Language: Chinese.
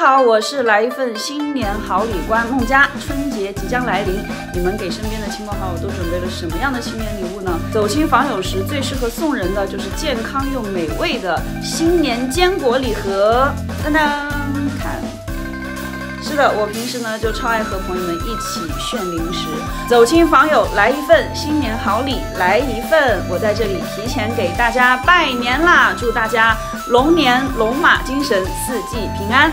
好，我是来一份新年好礼官孟佳。春节即将来临，你们给身边的亲朋好友都准备了什么样的新年礼物呢？走亲访友时最适合送人的就是健康又美味的新年坚果礼盒。噔噔，看，是的，我平时呢就超爱和朋友们一起炫零食。走亲访友来一份新年好礼，来一份，我在这里提前给大家拜年啦！祝大家。龙年龙马精神，四季平安。